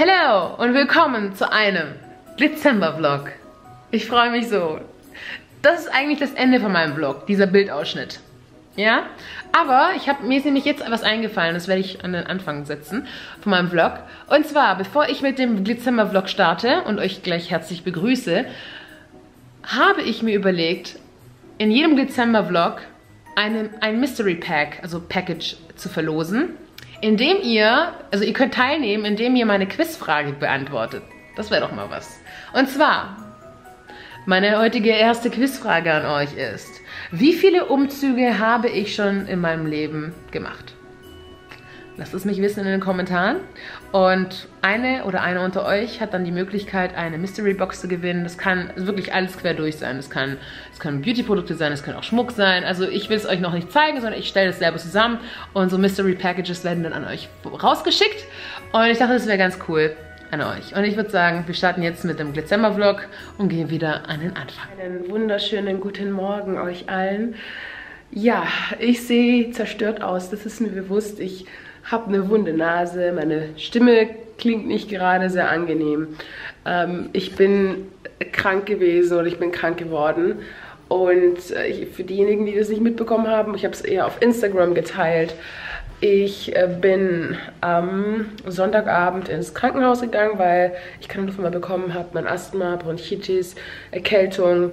Hello und willkommen zu einem Dezember-Vlog. Ich freue mich so. Das ist eigentlich das Ende von meinem Vlog, dieser Bildausschnitt. Ja, aber ich habe mir ist nämlich jetzt was eingefallen, das werde ich an den Anfang setzen von meinem Vlog. Und zwar, bevor ich mit dem Dezember-Vlog starte und euch gleich herzlich begrüße, habe ich mir überlegt, in jedem Dezember-Vlog ein Mystery Pack, also Package zu verlosen indem ihr, also ihr könnt teilnehmen, indem ihr meine Quizfrage beantwortet. Das wäre doch mal was. Und zwar, meine heutige erste Quizfrage an euch ist, wie viele Umzüge habe ich schon in meinem Leben gemacht? Lasst es mich wissen in den Kommentaren. Und eine oder einer unter euch hat dann die Möglichkeit, eine Mystery Box zu gewinnen. Das kann wirklich alles quer durch sein. Das kann, das kann Beauty-Produkte sein, das kann auch Schmuck sein. Also ich will es euch noch nicht zeigen, sondern ich stelle es selber zusammen. Und so Mystery Packages werden dann an euch rausgeschickt. Und ich dachte, das wäre ganz cool an euch. Und ich würde sagen, wir starten jetzt mit dem Dezember-Vlog und gehen wieder an den Anfang. Einen wunderschönen guten Morgen euch allen. Ja, ich sehe zerstört aus, das ist mir bewusst. Ich habe eine wunde Nase, meine Stimme klingt nicht gerade sehr angenehm. Ähm, ich bin krank gewesen oder ich bin krank geworden. Und äh, für diejenigen, die das nicht mitbekommen haben, ich habe es eher auf Instagram geteilt. Ich äh, bin am Sonntagabend ins Krankenhaus gegangen, weil ich keine Luft mehr bekommen habe. Mein Asthma, Bronchitis, Erkältung,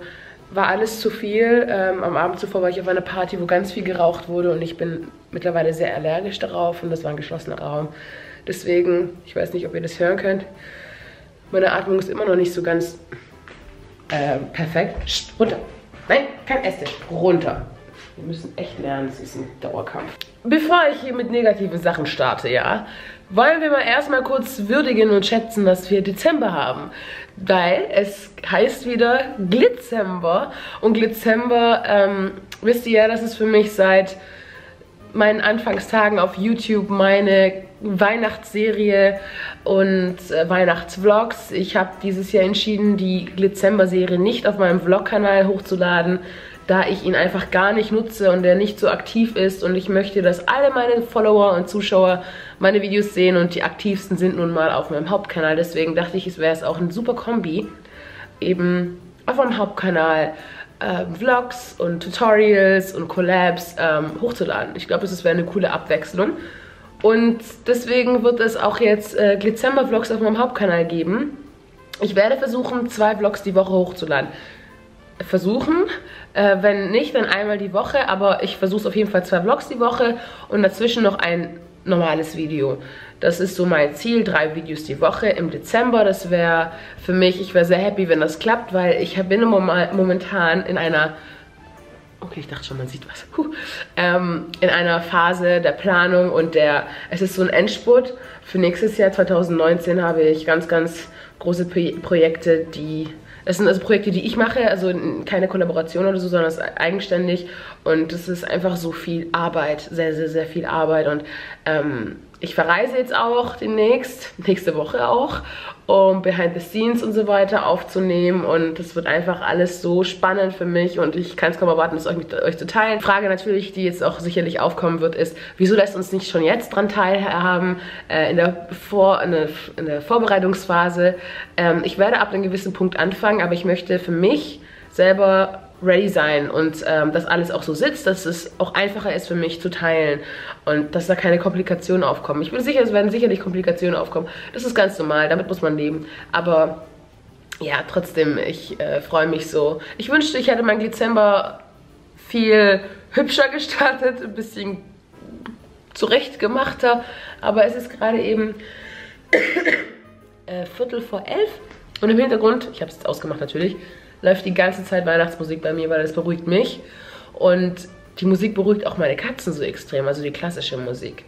war alles zu viel. Ähm, am Abend zuvor war ich auf einer Party, wo ganz viel geraucht wurde und ich bin mittlerweile sehr allergisch darauf und das war ein geschlossener Raum. Deswegen, ich weiß nicht, ob ihr das hören könnt, meine Atmung ist immer noch nicht so ganz äh, perfekt. Psst, runter. Nein, kein Esstisch. Runter. Wir müssen echt lernen, es ist ein Dauerkampf. Bevor ich hier mit negativen Sachen starte, ja, wollen wir mal erstmal kurz würdigen und schätzen, dass wir Dezember haben. Weil es heißt wieder Glitzember. Und Glitzember, ähm, wisst ihr ja, das ist für mich seit meinen Anfangstagen auf YouTube meine Weihnachtsserie und äh, Weihnachtsvlogs. Ich habe dieses Jahr entschieden, die Glitzember-Serie nicht auf meinem Vlog-Kanal hochzuladen, da ich ihn einfach gar nicht nutze und er nicht so aktiv ist und ich möchte, dass alle meine Follower und Zuschauer meine Videos sehen und die aktivsten sind nun mal auf meinem Hauptkanal. Deswegen dachte ich, es wäre es auch ein super Kombi, eben auf meinem Hauptkanal äh, Vlogs und Tutorials und Collabs ähm, hochzuladen. Ich glaube, es wäre eine coole Abwechslung. Und deswegen wird es auch jetzt äh, Glizember-Vlogs auf meinem Hauptkanal geben. Ich werde versuchen, zwei Vlogs die Woche hochzuladen versuchen. Äh, wenn nicht, dann einmal die Woche. Aber ich versuche auf jeden Fall zwei Vlogs die Woche und dazwischen noch ein normales Video. Das ist so mein Ziel, drei Videos die Woche im Dezember. Das wäre für mich, ich wäre sehr happy, wenn das klappt, weil ich bin momentan in einer Okay, ich dachte schon, man sieht was. Puh. Ähm, in einer Phase der Planung und der, es ist so ein Endspurt. Für nächstes Jahr 2019 habe ich ganz, ganz große Projekte, die es sind also Projekte, die ich mache, also keine Kollaboration oder so, sondern es ist eigenständig und es ist einfach so viel Arbeit, sehr, sehr, sehr viel Arbeit und ähm, ich verreise jetzt auch demnächst, nächste Woche auch, um Behind the Scenes und so weiter aufzunehmen. Und das wird einfach alles so spannend für mich und ich kann es kaum erwarten, das euch mit euch zu teilen. Frage natürlich, die jetzt auch sicherlich aufkommen wird, ist, wieso lässt uns nicht schon jetzt dran teilhaben äh, in, der Vor in, der, in der Vorbereitungsphase? Ähm, ich werde ab einem gewissen Punkt anfangen, aber ich möchte für mich selber ready sein und ähm, dass alles auch so sitzt, dass es auch einfacher ist für mich zu teilen und dass da keine Komplikationen aufkommen. Ich bin sicher, es werden sicherlich Komplikationen aufkommen. Das ist ganz normal, damit muss man leben. Aber ja, trotzdem, ich äh, freue mich so. Ich wünschte, ich hätte mein Dezember viel hübscher gestartet, ein bisschen zurechtgemachter, aber es ist gerade eben äh, Viertel vor elf und im Hintergrund, ich habe es jetzt ausgemacht natürlich, läuft die ganze Zeit Weihnachtsmusik bei mir, weil das beruhigt mich. Und die Musik beruhigt auch meine Katzen so extrem, also die klassische Musik.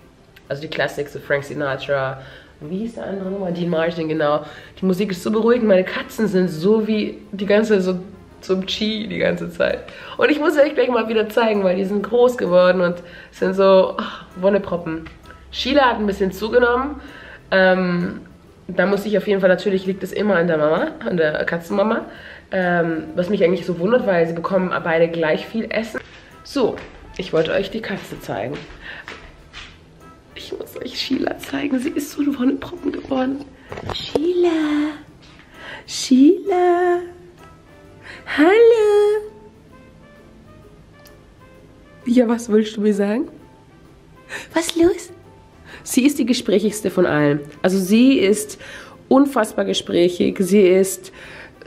Also die Classics, so Frank Sinatra, wie hieß der andere nochmal? Dean Martin, genau. Die Musik ist so beruhigend, meine Katzen sind so wie die ganze, so zum Chi die ganze Zeit. Und ich muss euch gleich mal wieder zeigen, weil die sind groß geworden und sind so ach, Wonneproppen. Sheila hat ein bisschen zugenommen. Ähm, da muss ich auf jeden Fall, natürlich liegt es immer an der Mama, an der Katzenmama. Ähm, was mich eigentlich so wundert, weil sie bekommen beide gleich viel Essen. So, ich wollte euch die Katze zeigen. Ich muss euch Sheila zeigen. Sie ist so ein Wonneproppen geworden. Sheila. Sheila. Hallo. Ja, was willst du mir sagen? Was los? Sie ist die gesprächigste von allen. Also sie ist unfassbar gesprächig. Sie ist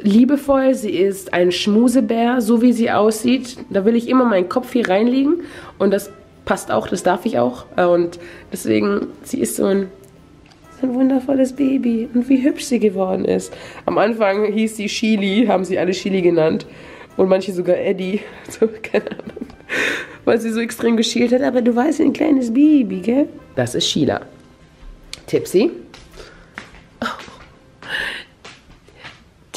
liebevoll. Sie ist ein Schmusebär, so wie sie aussieht. Da will ich immer meinen Kopf hier reinlegen. Und das passt auch, das darf ich auch. Und deswegen, sie ist so ein, so ein wundervolles Baby. Und wie hübsch sie geworden ist. Am Anfang hieß sie Chili, haben sie alle Chili genannt. Und manche sogar Eddie. So, keine Ahnung. Weil sie so extrem geschielt hat. Aber du weißt, ein kleines Baby, gell? Das ist Sheila. Tipsy.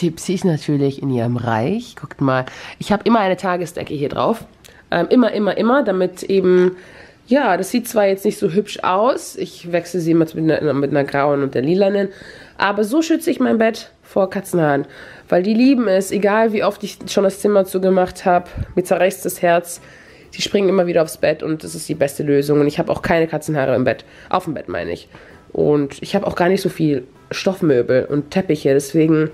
Tipsy ist natürlich in ihrem Reich. Guckt mal, ich habe immer eine Tagesdecke hier drauf. Ähm, immer, immer, immer, damit eben, ja, das sieht zwar jetzt nicht so hübsch aus. Ich wechsle sie immer mit einer, mit einer grauen und der lilanen. Aber so schütze ich mein Bett vor Katzenhaaren. Weil die lieben es, egal wie oft ich schon das Zimmer zugemacht habe, mir zerreißt das Herz. Die springen immer wieder aufs Bett und das ist die beste Lösung. Und ich habe auch keine Katzenhaare im Bett. Auf dem Bett meine ich. Und ich habe auch gar nicht so viel Stoffmöbel und Teppiche. Deswegen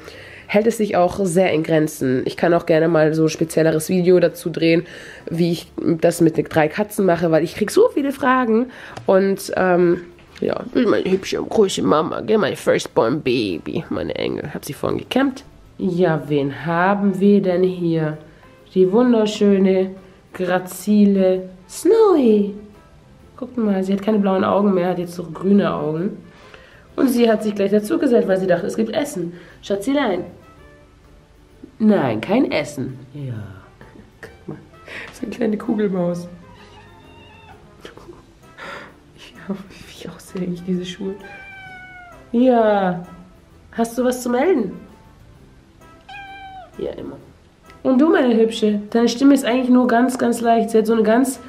hält es sich auch sehr in Grenzen. Ich kann auch gerne mal so ein spezielleres Video dazu drehen, wie ich das mit den drei Katzen mache, weil ich kriege so viele Fragen. Und ähm, ja, meine hübsche, große Mama, mein Firstborn Baby, meine Engel. Hab sie vorhin gekämmt. Ja, wen haben wir denn hier? Die wunderschöne, grazile Snowy. Guckt mal, sie hat keine blauen Augen mehr, hat jetzt so grüne Augen. Und sie hat sich gleich dazugesetzt, weil sie dachte, es gibt Essen. Schatzilein. Nein, kein Essen. Ja. Guck mal, ist eine kleine Kugelmaus. Ja, wie aussehe ich diese Schuhe? Ja. Hast du was zu melden? Ja, immer. Und du, meine Hübsche, deine Stimme ist eigentlich nur ganz, ganz leicht. Sie hat so eine ganz,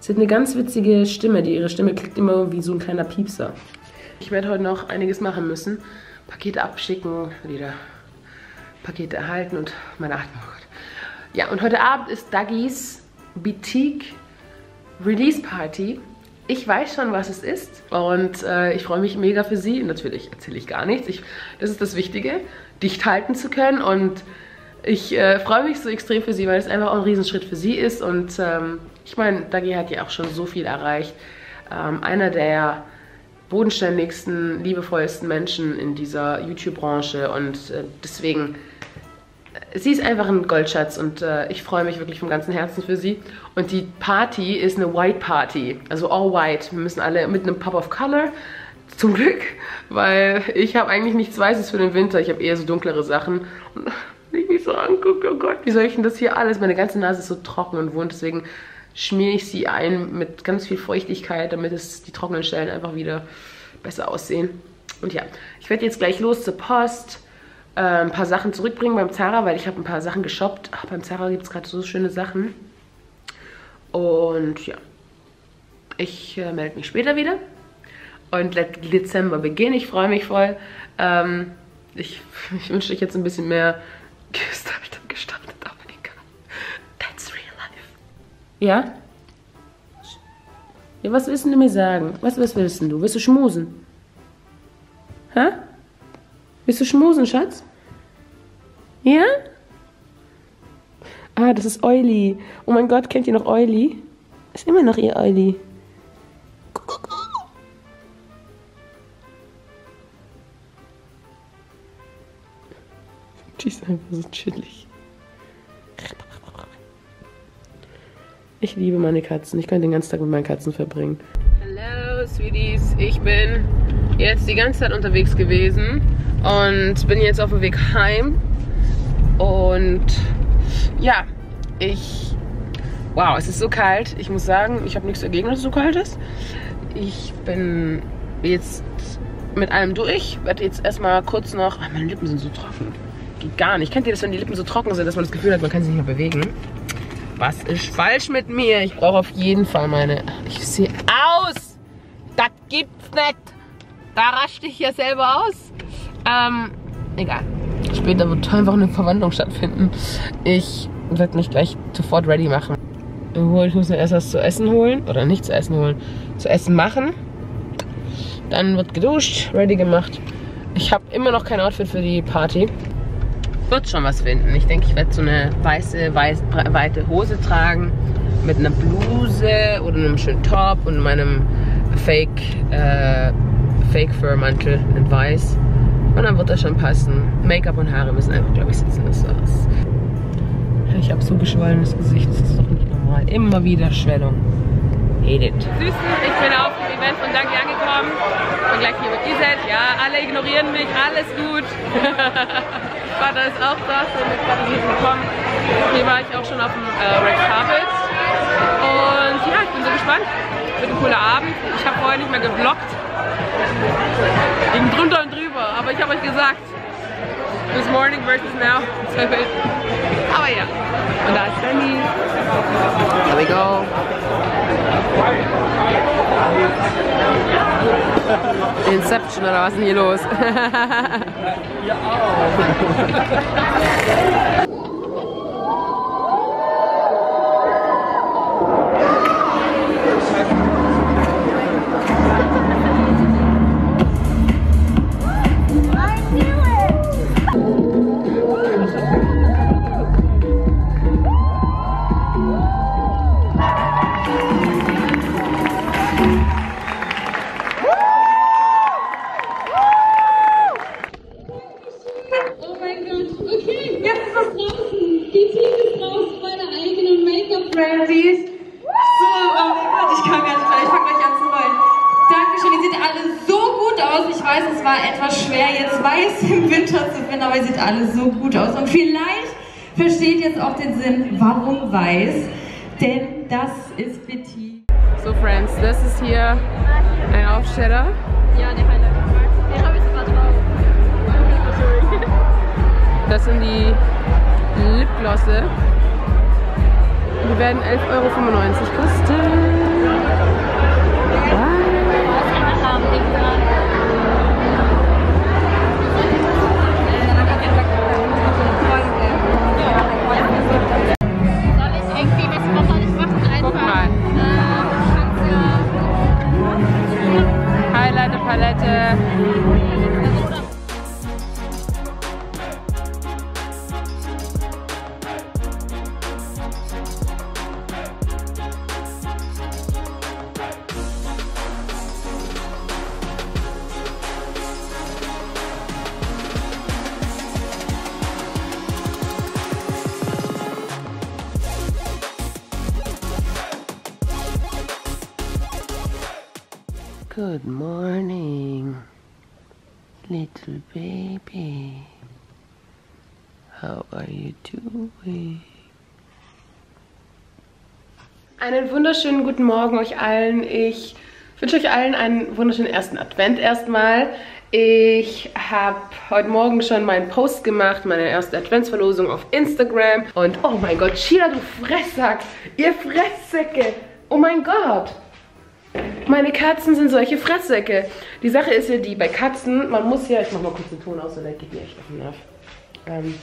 sie hat eine ganz witzige Stimme. Die, ihre Stimme klingt immer wie so ein kleiner Piepser. Ich werde heute noch einiges machen müssen. Pakete abschicken, wieder Pakete erhalten und meine Ach, oh. Ja, und heute Abend ist Daggies Boutique Release Party. Ich weiß schon, was es ist und äh, ich freue mich mega für sie. Natürlich erzähle ich gar nichts. Ich, das ist das Wichtige, dicht halten zu können und ich äh, freue mich so extrem für sie, weil es einfach auch ein Riesenschritt für sie ist und ähm, ich meine, Dagi hat ja auch schon so viel erreicht. Ähm, einer der bodenständigsten, liebevollsten Menschen in dieser YouTube-Branche und äh, deswegen, sie ist einfach ein Goldschatz und äh, ich freue mich wirklich vom ganzen Herzen für sie. Und die Party ist eine White Party, also all white. Wir müssen alle mit einem Pop of Color, zum Glück, weil ich habe eigentlich nichts Weißes für den Winter, ich habe eher so dunklere Sachen. Und wenn ich mich so angucke, oh Gott, wie soll ich denn das hier alles? Meine ganze Nase ist so trocken und wund, deswegen schmiere ich sie ein mit ganz viel Feuchtigkeit, damit es die trockenen Stellen einfach wieder besser aussehen. Und ja, ich werde jetzt gleich los zur Post, äh, ein paar Sachen zurückbringen beim Zara, weil ich habe ein paar Sachen geshoppt. Ach, beim Zara gibt es gerade so schöne Sachen. Und ja, ich äh, melde mich später wieder. Und let Dezember beginnt. Ich freue mich voll. Ähm, ich, ich wünsche euch jetzt ein bisschen mehr gestartet, gestartet, aber egal. That's real life. Ja? Ja, was willst du mir sagen? Was, was willst du? Willst du schmusen? Hä? Willst du schmusen, Schatz? Ja? Ah, das ist Euli. Oh mein Gott, kennt ihr noch Euli? Ist immer noch ihr Euli. Die ist einfach so chillig. Ich liebe meine Katzen. Ich könnte den ganzen Tag mit meinen Katzen verbringen. Hallo, Sweeties. Ich bin jetzt die ganze Zeit unterwegs gewesen und bin jetzt auf dem Weg heim. Und ja, ich... Wow, es ist so kalt. Ich muss sagen, ich habe nichts dagegen, dass es so kalt ist. Ich bin jetzt mit allem durch. Werde jetzt erstmal kurz noch... Ach, meine Lippen sind so trocken geht gar nicht. Kennt ihr das, wenn die Lippen so trocken sind, dass man das Gefühl hat, man kann sich nicht mehr bewegen? Was ist falsch mit mir? Ich brauche auf jeden Fall meine... Ich sehe aus! Das gibt's nicht! Da raste ich ja selber aus. Ähm, egal. Später wird einfach eine Verwandlung stattfinden. Ich werde mich gleich sofort ready machen. Ich muss mir erst was zu essen holen. Oder nicht zu essen holen. Zu essen machen. Dann wird geduscht, ready gemacht. Ich habe immer noch kein Outfit für die Party. Wird schon was finden. Ich denke, ich werde so eine weiße, weiß, weite Hose tragen mit einer Bluse oder einem schönen Top und meinem Fake, äh, Fake Fur Mantel in weiß. Und dann wird das schon passen. Make-up und Haare müssen einfach, glaube ich, sitzen. Das war's. Ich habe so geschwollenes Gesicht. Das ist doch nicht normal. Immer wieder Schwellung. Hate it. Süßen, ich bin auf dem Event von Danke angekommen. Und gleich hier mit Iset. Ja, alle ignorieren mich. Alles gut. Vater ist auch da. So mit gerade gekommen. Hier war ich auch schon auf dem äh, Red Carpet. Und ja, ich bin so gespannt. Wird ein cooler Abend. Ich habe vorher nicht mehr gevloggt. Ging drunter und drüber. Aber ich habe euch gesagt, this morning versus now. Aber ja. Und da ist Sandy. Here we go. Inception oder was ist denn hier los? ja auch. weiß, wunderschönen guten Morgen euch allen. Ich wünsche euch allen einen wunderschönen ersten Advent erstmal. Ich habe heute Morgen schon meinen Post gemacht, meine erste Adventsverlosung auf Instagram. Und oh mein Gott, Sheila, du Fresssack, ihr Fresssäcke. Oh mein Gott. Meine Katzen sind solche Fresssäcke. Die Sache ist ja die, bei Katzen, man muss ja, ich mach mal kurz den Ton aus, der geht mir echt auf den Nerv. Ähm,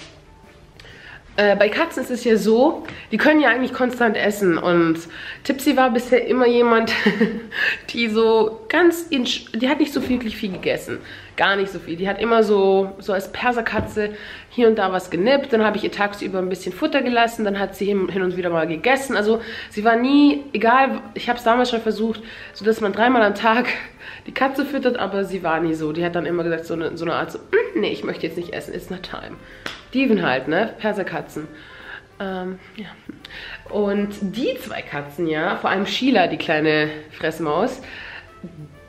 äh, bei Katzen ist es ja so, die können ja eigentlich konstant essen und Tipsy war bisher immer jemand, die so ganz, in, die hat nicht so wirklich viel gegessen, gar nicht so viel. Die hat immer so, so als Perserkatze hier und da was genippt, dann habe ich ihr tagsüber ein bisschen Futter gelassen, dann hat sie hin und wieder mal gegessen. Also sie war nie, egal, ich habe es damals schon versucht, so dass man dreimal am Tag die Katze füttert, aber sie war nie so. Die hat dann immer gesagt, so eine, so eine Art so, mm, nee, ich möchte jetzt nicht essen, it's not time. Steven halt, ne? Perserkatzen. Ähm, ja. Und die zwei Katzen, ja, vor allem Sheila, die kleine Fressmaus,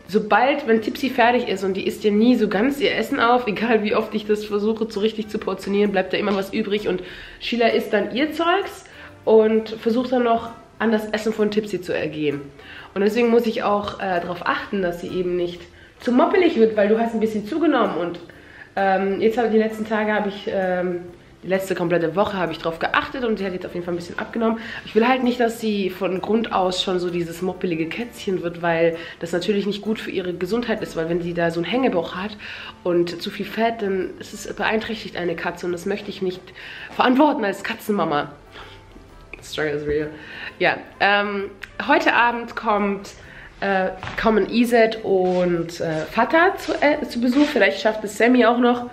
sobald, wenn Tipsy fertig ist und die isst ja nie so ganz ihr Essen auf, egal wie oft ich das versuche, so richtig zu portionieren, bleibt da immer was übrig und Sheila isst dann ihr Zeugs und versucht dann noch an das Essen von Tipsy zu ergehen. Und deswegen muss ich auch äh, darauf achten, dass sie eben nicht zu moppelig wird, weil du hast ein bisschen zugenommen und ähm, jetzt habe die letzten Tage habe ich, ähm, die letzte komplette Woche habe ich drauf geachtet und sie hat jetzt auf jeden Fall ein bisschen abgenommen. Ich will halt nicht, dass sie von Grund aus schon so dieses moppelige Kätzchen wird, weil das natürlich nicht gut für ihre Gesundheit ist, weil wenn sie da so einen Hängebauch hat und zu viel Fett, dann ist es beeinträchtigt eine Katze und das möchte ich nicht verantworten als Katzenmama. Struggle is real. Ja, ähm, heute Abend kommt äh, kommen Iset und äh, Vater zu, äh, zu Besuch. Vielleicht schafft es Sammy auch noch.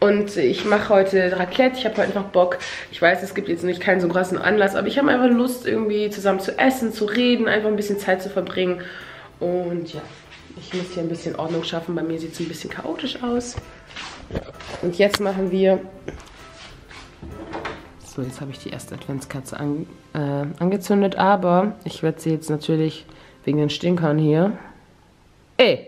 Und ich mache heute Raclette. Ich habe heute einfach Bock. Ich weiß, es gibt jetzt nicht keinen so großen Anlass, aber ich habe einfach Lust, irgendwie zusammen zu essen, zu reden, einfach ein bisschen Zeit zu verbringen. Und ja, ich muss hier ein bisschen Ordnung schaffen. Bei mir sieht es ein bisschen chaotisch aus. Und jetzt machen wir... So, jetzt habe ich die erste Adventskerze an, äh, angezündet, aber ich werde sie jetzt natürlich wegen den Stinkern hier... Ey!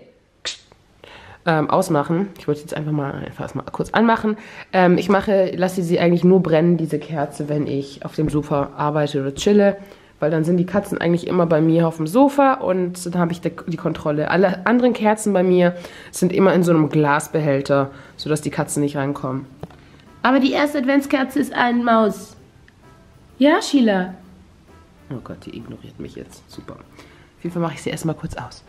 Ähm, ausmachen. Ich wollte jetzt einfach mal einfach mal kurz anmachen. Ähm, ich mache, lasse sie eigentlich nur brennen, diese Kerze, wenn ich auf dem Sofa arbeite oder chille weil dann sind die Katzen eigentlich immer bei mir auf dem Sofa und dann habe ich die Kontrolle. Alle anderen Kerzen bei mir sind immer in so einem Glasbehälter, sodass die Katzen nicht reinkommen. Aber die erste Adventskerze ist ein Maus. Ja, Sheila? Oh Gott, die ignoriert mich jetzt. Super. Auf jeden Fall mache ich sie erstmal kurz aus.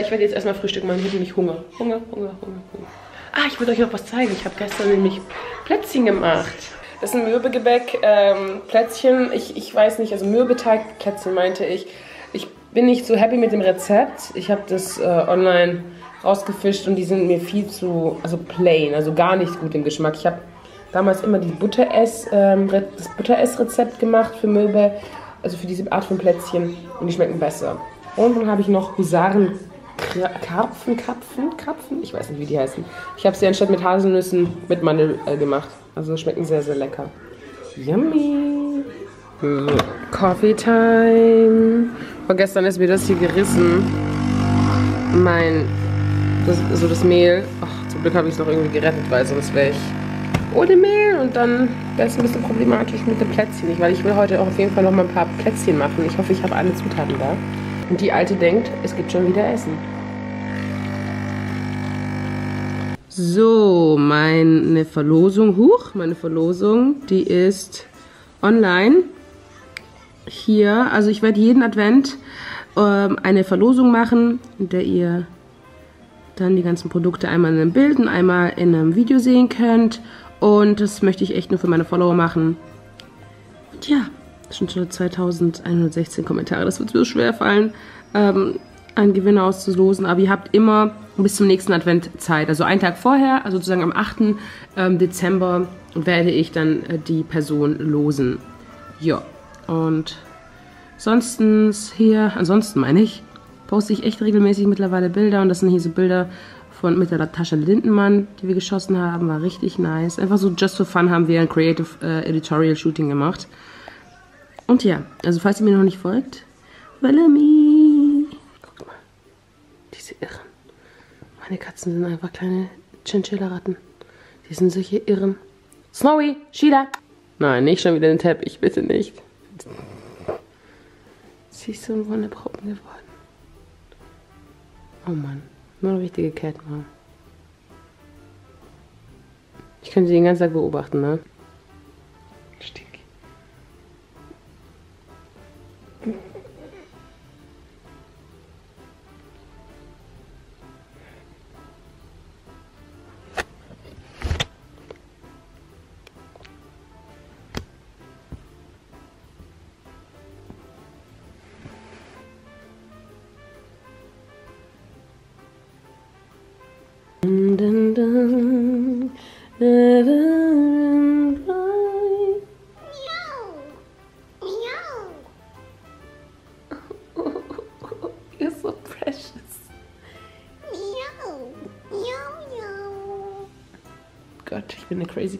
Ich werde jetzt erstmal frühstücken, man hat nämlich Hunger. Hunger, Hunger, Hunger, Hunger. Ah, ich will euch noch was zeigen. Ich habe gestern nämlich Plätzchen gemacht. Das ist ein Mürbegebäck, ähm, Plätzchen. Ich, ich weiß nicht, also Mürbeteigplätzchen meinte ich. Ich bin nicht so happy mit dem Rezept. Ich habe das äh, online rausgefischt und die sind mir viel zu, also plain, also gar nicht gut im Geschmack. Ich habe damals immer die Butteress, ähm, das Butteress-Rezept gemacht für Mürbe, also für diese Art von Plätzchen und die schmecken besser. Und dann habe ich noch Husaren Karpfen, Krapfen, Krapfen, ich weiß nicht, wie die heißen. Ich habe sie anstatt mit Haselnüssen mit Mandel äh, gemacht. Also schmecken sehr, sehr lecker. Yummy. Coffee Time. Vorgestern ist mir das hier gerissen. Mein, das, so das Mehl. Ach, zum Glück habe ich es noch irgendwie gerettet, weil sonst wäre ich ohne Mehl. Und dann wäre es ein bisschen problematisch mit den Plätzchen. Weil ich will heute auch auf jeden Fall noch mal ein paar Plätzchen machen. Ich hoffe, ich habe alle Zutaten da. Und die Alte denkt, es gibt schon wieder Essen. So, meine Verlosung, huch, meine Verlosung, die ist online. Hier, also ich werde jeden Advent ähm, eine Verlosung machen, in der ihr dann die ganzen Produkte einmal in einem Bild und einmal in einem Video sehen könnt. Und das möchte ich echt nur für meine Follower machen. Und ja, schon 2116 Kommentare. Das wird mir so schwer fallen, ähm, einen Gewinner auszulosen. Aber ihr habt immer bis zum nächsten Advent Zeit. Also einen Tag vorher, also sozusagen am 8. Ähm, Dezember, werde ich dann äh, die Person losen. Ja, und ansonsten hier, ansonsten meine ich, poste ich echt regelmäßig mittlerweile Bilder. Und das sind hier so Bilder von mit der Natascha Lindenmann, die wir geschossen haben. War richtig nice. Einfach so just for fun haben wir ein Creative äh, Editorial Shooting gemacht. Und ja, also falls ihr mir noch nicht folgt, follow me. Guck mal, diese Irren. Meine Katzen sind einfach kleine Chinchilla-Ratten. Die sind solche Irren. Snowy, Sheila. Nein, nicht schon wieder den Teppich, bitte nicht. Sie ist so ein Wunderproppen geworden. Oh Mann, nur eine richtige Cat mal. Ich könnte sie den ganzen Tag beobachten, ne?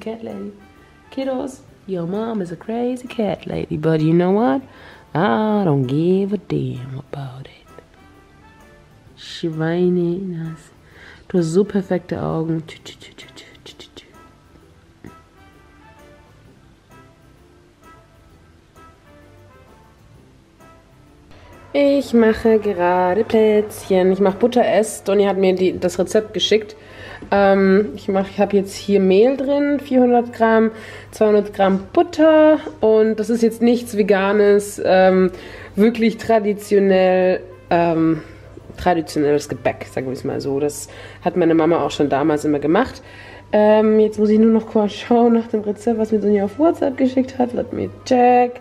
Cat lady. Kiddos, your mom is a crazy cat lady, but you know what? I don't give a damn about it. Schweinenas. Du hast so perfekte Augen. Ich mache gerade Plätzchen. Ich mache Butteress. Donny hat mir die, das Rezept geschickt. Ähm, ich ich habe jetzt hier Mehl drin, 400 Gramm, 200 Gramm Butter und das ist jetzt nichts Veganes, ähm, wirklich traditionell. Ähm, traditionelles Gebäck, sagen wir es mal so. Das hat meine Mama auch schon damals immer gemacht. Ähm, jetzt muss ich nur noch kurz schauen nach dem Rezept, was mir Sonja auf WhatsApp geschickt hat. Let me check.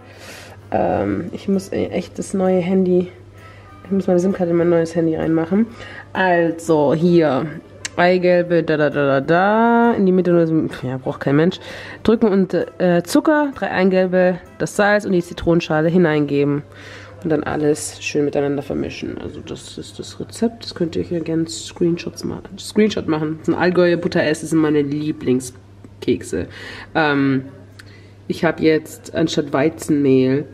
Ähm, ich muss e- echt das neue Handy Ich muss meine SIM-Karte in mein neues Handy reinmachen. Also, hier. Eigelbe, da, da, da, da, da. In die Mitte nur ja, braucht kein Mensch. Drücken und äh, Zucker, drei Eigelbe, das Salz und die Zitronenschale hineingeben. Und dann alles schön miteinander vermischen. Also das ist das Rezept. Das könnt ihr hier gerne Screenshots machen. Screenshot machen. So ein Allgäuer Butteress sind meine Lieblingskekse. Ähm, ich habe jetzt anstatt Weizenmehl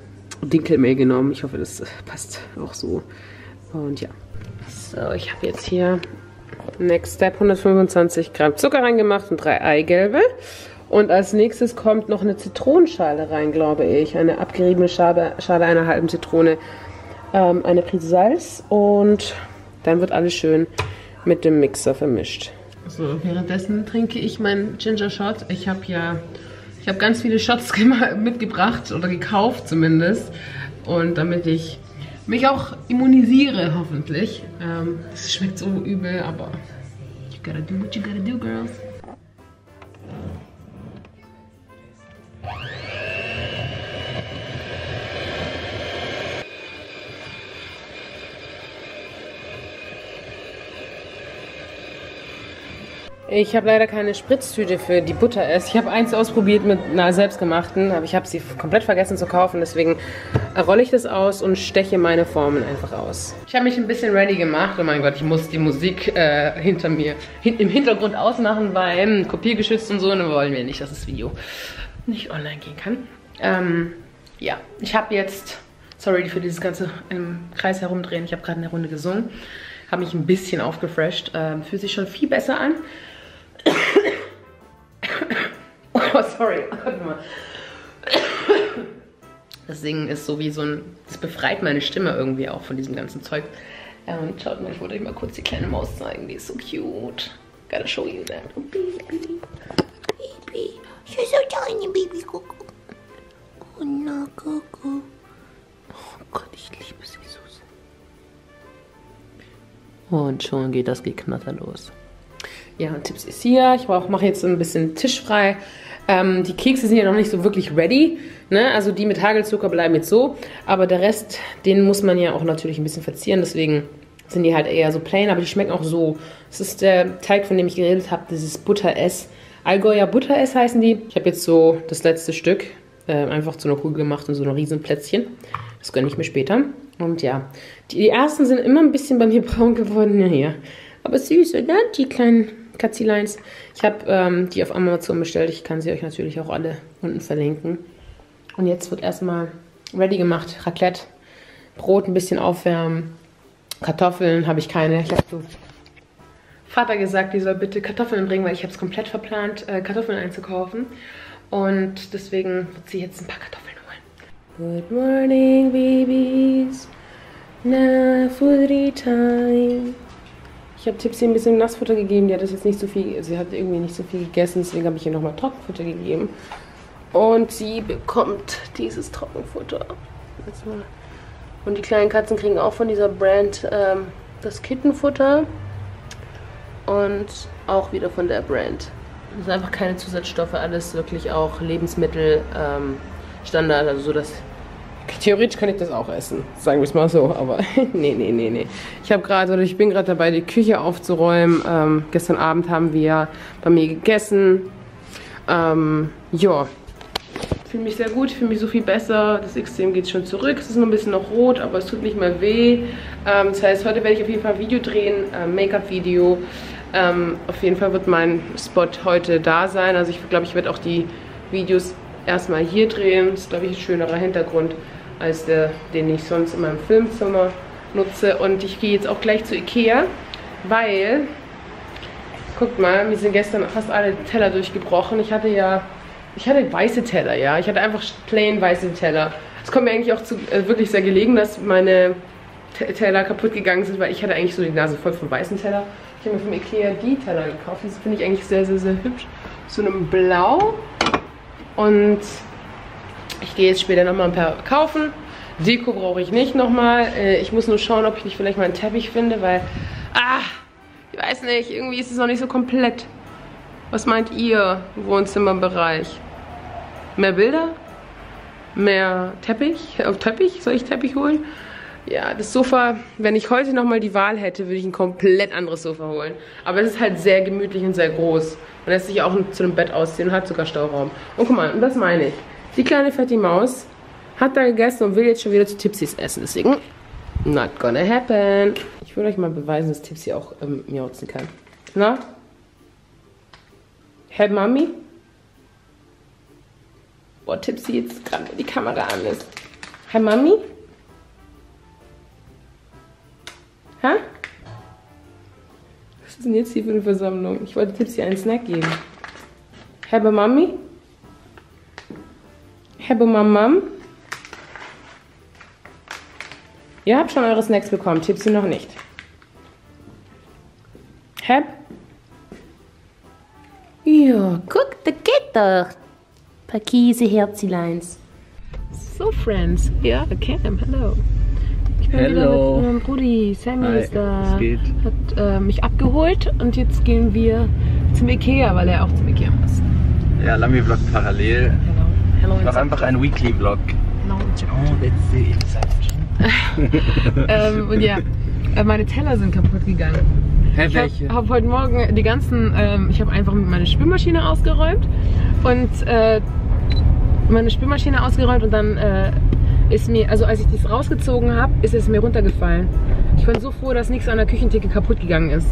Dinkelmehl genommen. Ich hoffe, das passt auch so. Und ja. So, ich habe jetzt hier Next Step 125 Gramm Zucker reingemacht und drei Eigelbe. Und als nächstes kommt noch eine Zitronenschale rein, glaube ich. Eine abgeriebene Schale, Schale einer halben Zitrone, ähm, eine Prise Salz und dann wird alles schön mit dem Mixer vermischt. So, währenddessen trinke ich meinen Ginger Shot. Ich habe ja, ich habe ganz viele Shots mitgebracht oder gekauft zumindest. Und damit ich mich auch immunisiere, hoffentlich. Ähm, schmeckt so übel, aber you gotta do what you gotta do, girls. Ich habe leider keine Spritztüte für die Butter ess. Ich habe eins ausprobiert mit einer selbstgemachten, aber ich habe sie komplett vergessen zu kaufen. Deswegen rolle ich das aus und steche meine Formen einfach aus. Ich habe mich ein bisschen ready gemacht. Oh mein Gott, ich muss die Musik äh, hinter mir hin, im Hintergrund ausmachen, weil kopiergeschützt und so. Und wollen wir nicht, dass das Video nicht online gehen kann. Ähm, ja, ich habe jetzt, sorry für dieses ganze im Kreis herumdrehen. Ich habe gerade eine Runde gesungen. Habe mich ein bisschen aufgefresht. Ähm, fühlt sich schon viel besser an. oh, sorry. Das Singen ist so wie so ein. Das befreit meine Stimme irgendwie auch von diesem ganzen Zeug. Und schaut mal, ich wollte euch mal kurz die kleine Maus zeigen. Die ist so cute. Gotta show you that. Oh, baby. Baby. You're so tiny, baby Coco. Oh, no, Coco. Oh Gott, ich liebe sie so sehr. Und schon geht das Geknatter los. Ja, Tipps ist hier. Ich mache jetzt ein bisschen Tisch frei. Ähm, die Kekse sind ja noch nicht so wirklich ready. Ne? Also die mit Hagelzucker bleiben jetzt so. Aber der Rest, den muss man ja auch natürlich ein bisschen verzieren. Deswegen sind die halt eher so plain, aber die schmecken auch so. Das ist der Teig, von dem ich geredet habe, dieses Butter-Ess. Allgäuer Butter-Ess heißen die. Ich habe jetzt so das letzte Stück äh, einfach zu einer Kugel gemacht und so ein Riesenplätzchen. Das gönne ich mir später. Und ja, die, die ersten sind immer ein bisschen bei mir braun geworden. Ja, hier. Aber süß, oder? Die kleinen Katzileins. Ich habe ähm, die auf Amazon bestellt. Ich kann sie euch natürlich auch alle unten verlinken. Und jetzt wird erstmal ready gemacht. Raclette, Brot ein bisschen aufwärmen. Kartoffeln habe ich keine. Ich habe so Vater gesagt, die soll bitte Kartoffeln bringen, weil ich habe es komplett verplant, äh, Kartoffeln einzukaufen. Und deswegen wird sie jetzt ein paar Kartoffeln holen. Good morning, babies. Now foodie time. Ich habe Tipsy ein bisschen Nassfutter gegeben. Die hat das jetzt nicht so viel, sie hat irgendwie nicht so viel gegessen, deswegen habe ich ihr nochmal Trockenfutter gegeben. Und sie bekommt dieses Trockenfutter. Und die kleinen Katzen kriegen auch von dieser Brand ähm, das Kittenfutter. Und auch wieder von der Brand. Das sind einfach keine Zusatzstoffe, alles wirklich auch Lebensmittel ähm, also so dass Theoretisch kann ich das auch essen, sagen wir es mal so, aber nee, nee, nee, nee. Ich habe gerade, oder ich bin gerade dabei, die Küche aufzuräumen. Ähm, gestern Abend haben wir bei mir gegessen. Ähm, ja, fühle mich sehr gut, fühle mich so viel besser. Das Extrem geht schon zurück. Es ist nur ein bisschen noch rot, aber es tut nicht mehr weh. Ähm, das heißt, heute werde ich auf jeden Fall ein Video drehen, äh, Make-up-Video. Ähm, auf jeden Fall wird mein Spot heute da sein. Also ich glaube, ich werde auch die Videos erstmal hier drehen. Das ist, glaube ich, ein schönerer Hintergrund als der, den ich sonst in meinem Filmzimmer nutze. Und ich gehe jetzt auch gleich zu Ikea, weil, guckt mal, mir sind gestern fast alle Teller durchgebrochen. Ich hatte ja, ich hatte weiße Teller, ja. Ich hatte einfach plain weiße Teller. Es kommt mir eigentlich auch zu, äh, wirklich sehr gelegen, dass meine Teller kaputt gegangen sind, weil ich hatte eigentlich so die Nase voll von weißen Teller. Ich habe mir vom Ikea die Teller gekauft. Die finde ich eigentlich sehr, sehr, sehr hübsch. So einem Blau und ich gehe jetzt später nochmal ein paar kaufen. Deko brauche ich nicht nochmal. Äh, ich muss nur schauen, ob ich nicht vielleicht mal einen Teppich finde, weil... Ah, ich weiß nicht, irgendwie ist es noch nicht so komplett. Was meint ihr, Wohnzimmerbereich? Mehr Bilder? Mehr Teppich? Auf Teppich? Soll ich Teppich holen? Ja, das Sofa, wenn ich heute nochmal die Wahl hätte, würde ich ein komplett anderes Sofa holen. Aber es ist halt sehr gemütlich und sehr groß. Man lässt sich auch zu einem Bett ausziehen und hat sogar Stauraum. Und guck mal, und das meine ich. Die kleine fette Maus hat da gegessen und will jetzt schon wieder zu Tipsys essen. Deswegen, not gonna happen. Ich will euch mal beweisen, dass Tipsy auch ähm, miauzen kann. Na? Hey, Mami? Boah, Tipsy jetzt gerade, wo die Kamera an ist. Hi, Mami? Hä? Was ist denn jetzt hier für eine Versammlung? Ich wollte Tipsy einen Snack geben. Habe Mami? Habe Mamam? Ihr habt schon eure Snacks bekommen, Tipsy noch nicht. Hab? Ja, guck, da geht doch. Paar Käseherzileins. So, Friends. Ja, Cam, hello. Ich bin Hello. wieder mit meinem Brudi. Sammy Hi, ist da. Hat äh, mich abgeholt und jetzt gehen wir zum Ikea, weil er auch zum Ikea muss. Ja, Lami-Vlog parallel. Ich mache einfach einen Weekly-Vlog. Hello. Oh, let's see. ähm, und ja, äh, meine Teller sind kaputt gegangen. Hä, Ich welche? habe hab heute Morgen die ganzen, ähm, ich habe einfach meine Spülmaschine ausgeräumt und äh, meine Spülmaschine ausgeräumt und dann äh, ist mir, also als ich das rausgezogen habe, ist es mir runtergefallen. Ich bin so froh, dass nichts an der Küchentheke kaputt gegangen ist.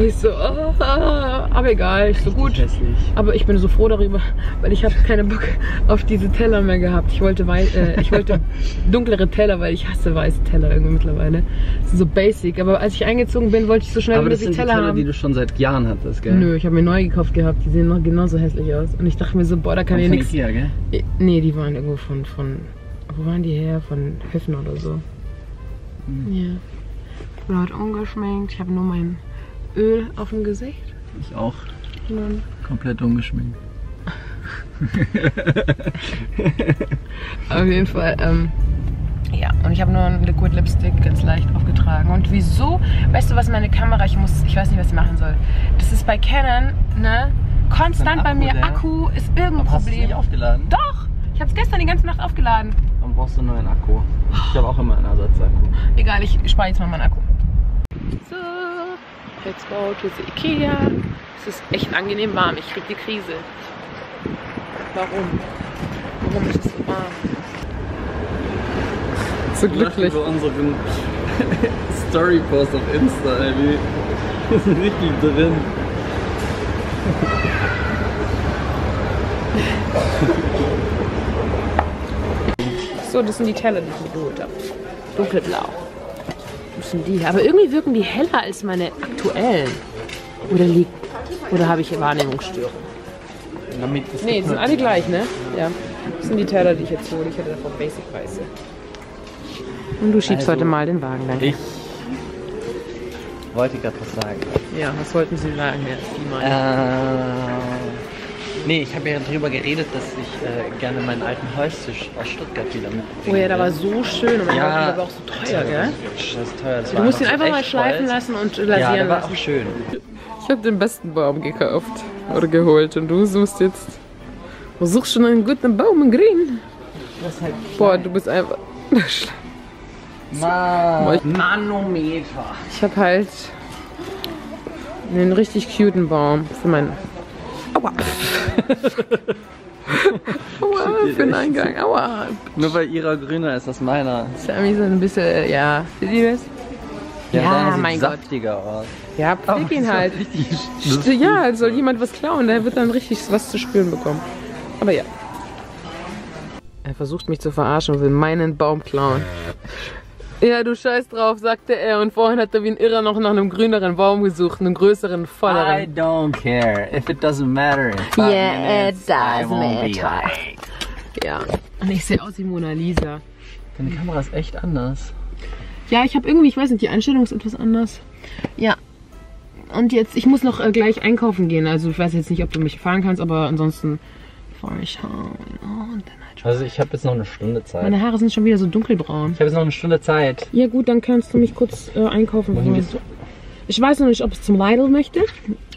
Ich so, oh, aber egal, ich so gut. Hässlich. Aber ich bin so froh darüber, weil ich habe keine Bock auf diese Teller mehr gehabt. Ich wollte, wei äh, ich wollte dunklere Teller, weil ich hasse weiße Teller irgendwie mittlerweile. Das ist so basic. Aber als ich eingezogen bin, wollte ich so schnell Aber wie das möglich sind die Teller Teller, haben. die du schon seit Jahren hattest, gell? Nö, ich habe mir neu gekauft gehabt. Die sehen noch genauso hässlich aus. Und ich dachte mir so, boah, da kann ja nichts. Ikea, gell? Nee, die waren irgendwo von, von. Wo waren die her? Von Höfen oder so. Mhm. Ja. Ich bin heute ungeschminkt. Ich habe nur mein Öl auf dem Gesicht. Ich auch. Dann Komplett ungeschminkt. Auf jeden Fall, ähm, ja, und ich habe nur einen Liquid Lipstick ganz leicht aufgetragen. Und wieso? Weißt du, was meine Kamera, ich muss, ich weiß nicht, was sie machen soll. Das ist bei Canon, ne? Konstant Akku bei mir, leer? Akku ist irgendein Hast du Problem. nicht aufgeladen? Doch! Ich habe es gestern die ganze Nacht aufgeladen. Dann brauchst du einen neuen Akku. Ich habe auch immer einen Ersatzakku. Egal, ich spare jetzt mal meinen Akku. Let's go to the Ikea. Es ist echt angenehm warm. Ich krieg die Krise. Warum? Warum ist es so warm? So glücklich. Über unseren Story-Post auf Insta, ey. Wir wir sind richtig drin. So, das sind die Teller, die ich mir geholt habe. Dunkelblau. Sind die. Aber irgendwie wirken die heller als meine aktuellen. Oder liegt. Oder habe ich Wahrnehmungsstörung? Damit Nee, die sind alle gleich, ne? Ja. Das sind die Teller, die ich jetzt hole. Ich hätte davon Basic Weiße. Und du schiebst Also, heute mal den Wagen, danke. Ich wollte gerade was sagen. Ja, was wollten Sie sagen, Herr Thiemann? Äh, nee, ich habe ja darüber geredet, dass ich äh, gerne meinen alten Holztisch aus Stuttgart wieder mitbringe. Oh ja, der war so schön und mein Ja. Gott, der war auch so teuer, gell? Das ist teuer. Das Du musst ihn einfach so mal schleifen Holz. lassen und Ja, lasieren der war lassen. auch schön. Ich habe den besten Baum gekauft oder geholt und du suchst jetzt. Du suchst schon einen guten Baum in Grün. Halt Boah, du bist einfach. Ma Manometer. Ich habe halt einen richtig cuten Baum für meinen. Aua! Aua, für den Eingang. Aua! Nur weil ihrer grüner ist, als meiner. Sammy ist ein bisschen, ja. Seht ihr das? Ja, sieht mein Gott. saftiger aus. Ja, pfleg ihn halt. St- Ja, soll jemand was klauen, der wird dann richtig was zu spüren bekommen. Aber ja. Er versucht mich zu verarschen und will meinen Baum klauen. Ja, du scheiß drauf, sagte er. Und vorhin hat er wie ein Irrer noch nach einem grüneren Baum gesucht, einem größeren, I volleren. don't care. If it doesn't matter in five Yeah, it minutes, I does won't matter. like. Ja. Und ich sehe aus wie Mona Lisa. Deine Kamera ist echt anders. Ja, ich habe irgendwie, ich weiß nicht, die Einstellung ist etwas anders. Ja. Und jetzt, ich muss noch äh, gleich einkaufen gehen. Also ich weiß jetzt nicht, ob du mich fahren kannst, aber ansonsten fahre ich heim. Oh, und dann halt Also ich habe jetzt noch eine Stunde Zeit. Meine Haare sind schon wieder so dunkelbraun. Ich habe jetzt noch eine Stunde Zeit. Ja gut, dann kannst du mich kurz äh, einkaufen. Wohin gehst du? Ich weiß noch nicht, ob ich zum Lidl möchte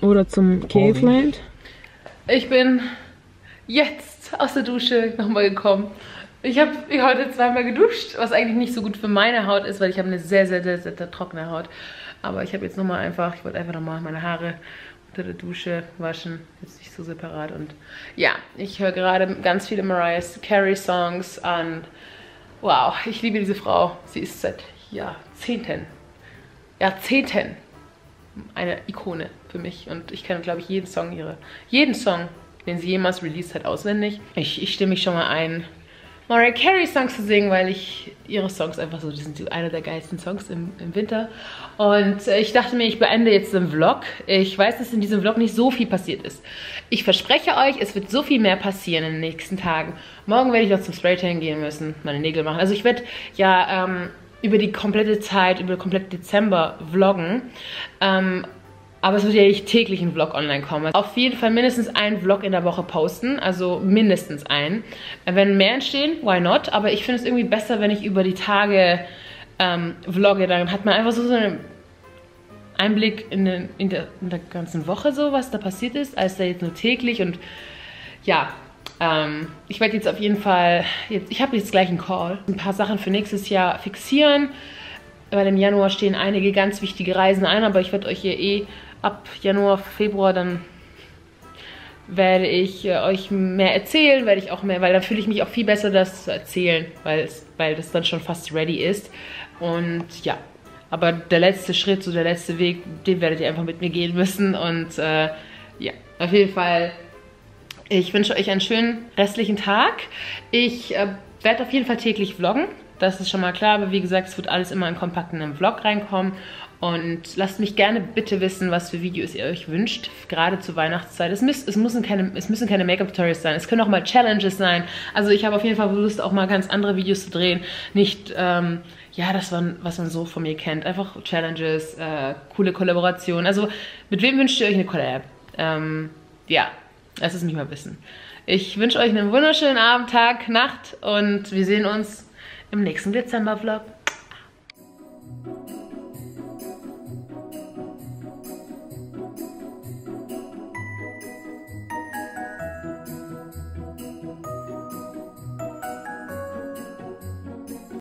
oder zum Caveland. Ich bin jetzt aus der Dusche nochmal gekommen. Ich habe heute zweimal geduscht, was eigentlich nicht so gut für meine Haut ist, weil ich habe eine sehr, sehr, sehr, sehr, sehr trockene Haut. Aber ich habe jetzt nochmal einfach, ich wollte einfach nochmal meine Haare Dusche waschen. Jetzt nicht so separat. Und ja, ich höre gerade ganz viele Mariah Carey Songs an. Wow, ich liebe diese Frau. Sie ist seit Jahrzehnten, Jahrzehnten eine Ikone für mich. Und ich kenne, glaube ich, jeden Song ihre, jeden Song, den sie jemals released hat, auswendig. Ich, ich stimme mich schon mal ein, Mariah Carey Songs zu singen, weil ich ihre Songs einfach so, die sind einer der geilsten Songs im, im Winter. Und äh, ich dachte mir, ich beende jetzt den Vlog. Ich weiß, dass in diesem Vlog nicht so viel passiert ist. Ich verspreche euch, es wird so viel mehr passieren in den nächsten Tagen. Morgen werde ich noch zum Spraytan gehen müssen, meine Nägel machen. Also ich werde ja ähm, über die komplette Zeit, über den kompletten Dezember vloggen. Ähm, aber es wird ja nicht täglich ein Vlog online kommen. Auf jeden Fall mindestens einen Vlog in der Woche posten, also mindestens einen. Wenn mehr entstehen, why not? Aber ich finde es irgendwie besser, wenn ich über die Tage ähm, vlogge. Dann hat man einfach so, so einen Einblick in, den, in, der, in, der, ganzen Woche, so was da passiert ist, als da jetzt nur täglich. Und ja, ähm, ich werde jetzt auf jeden Fall, jetzt, ich habe jetzt gleich einen Call, ein paar Sachen für nächstes Jahr fixieren. Weil im Januar stehen einige ganz wichtige Reisen ein, aber ich werde euch hier eh ab Januar, Februar dann werde ich äh, euch mehr erzählen, werde ich auch mehr, weil dann fühle ich mich auch viel besser, das zu erzählen, weil, weil das dann schon fast ready ist. Und ja, aber der letzte Schritt, so der letzte Weg, den werdet ihr einfach mit mir gehen müssen. Und äh, ja, auf jeden Fall, ich wünsche euch einen schönen restlichen Tag. Ich äh, werde auf jeden Fall täglich vloggen. Das ist schon mal klar, aber wie gesagt, es wird alles immer in kompakten Vlog reinkommen. Und lasst mich gerne bitte wissen, was für Videos ihr euch wünscht, gerade zur Weihnachtszeit. Es, müssen, es müssen keine, keine Make-up-Tutorials sein, es können auch mal Challenges sein. Also ich habe auf jeden Fall Lust, auch mal ganz andere Videos zu drehen. Nicht, ähm, ja, das, war, was man so von mir kennt. Einfach Challenges, äh, coole Kollaborationen. Also mit wem wünscht ihr euch eine Collab? Ähm, ja, lasst es mich mal wissen. Ich wünsche euch einen wunderschönen Abend, Tag, Nacht und wir sehen uns im nächsten Dezember-Vlog.